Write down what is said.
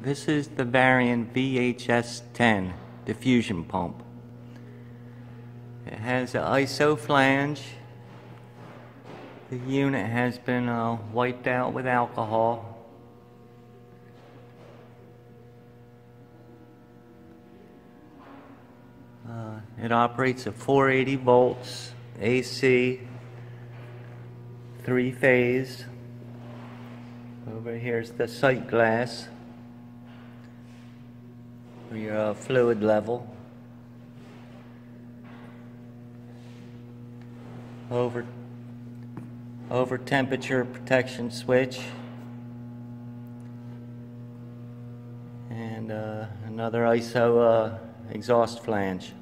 This is the Varian VHS-10 diffusion pump. It has an ISO flange. The unit has been uh, wiped out with alcohol. Uh, it operates at 480 volts, AC, three phase. Over here's the sight glass your uh, fluid level. Over over temperature protection switch and uh, another ISO uh, exhaust flange.